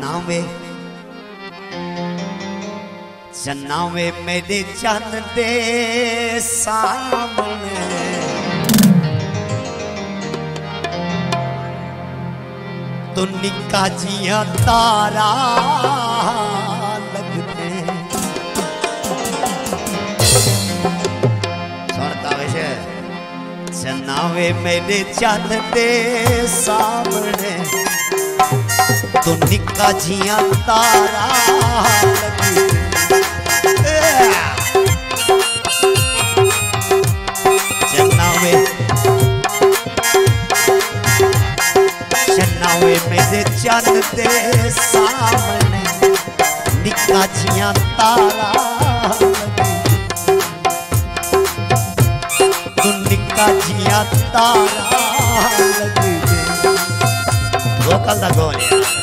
चन्नावे चन्नावे मेरे चन दे सामने। तो निका जिया तारा लगते सुनता वैसे चन्नावे मेरे चन दे सामने। तो निका जिया तारा चन्नावे चन्नावे दे सामने निका तारा तू निका जिया तारा लगी। वोकल दा गोलिया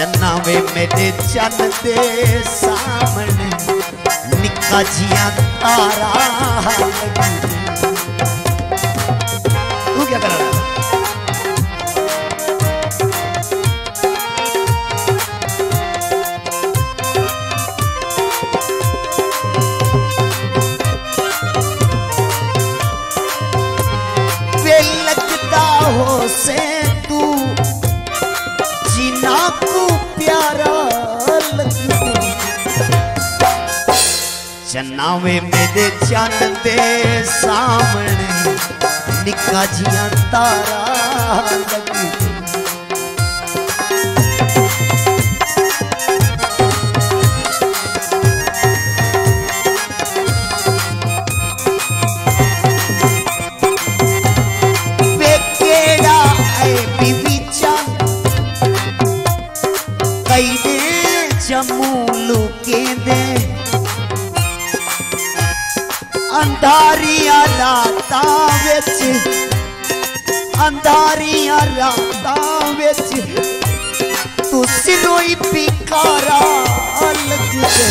जन्नावे जन्नावे मेरे चन दे सामने निका जिया तारा तू क्या कर रहा वे लगता हो से चन्नावे मेरे चन दे सामने निका जिया तारा लगी। अंधारियाँ रातां विच, अंधारियाँ रातां विच। तू सिरोई पिकारा लगदे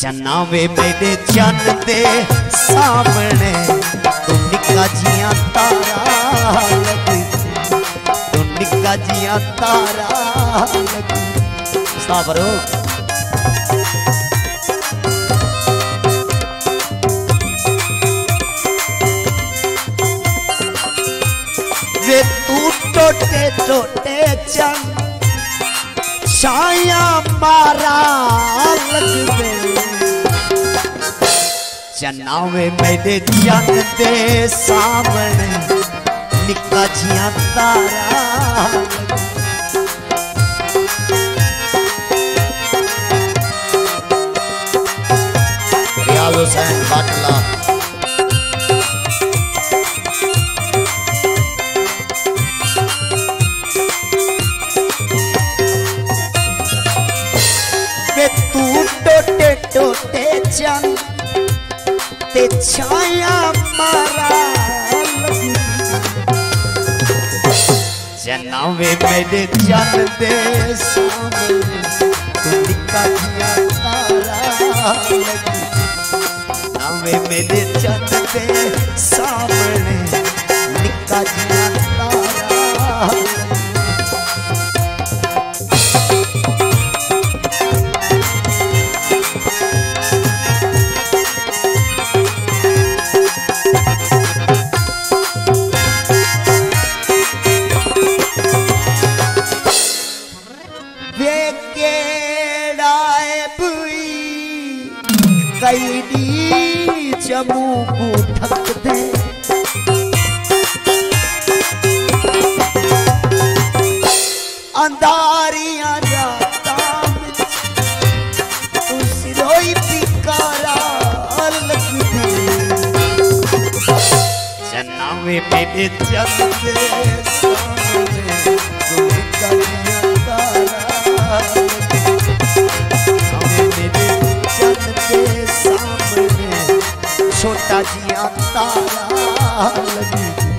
चन्नावे मेरे चन दे सामने तू निका जिया तारा लगी तू निका जिया तारा लगी साबरो टोटे छाया मारा लगदे चन्नावे मेरे चन दे सामने निका जिया तारा हुसैन बाटला वे तू टोटे टोटे चन ते छाया मारा। जनावे मेरे चन दे नावे मेरे चन दे सामने। निका जिया तारा कैडी जमू को ठक दे। अंधारियाँ रातां विच तू सिरोई पिकारा लगदे जनावे मेरे चलते लगी।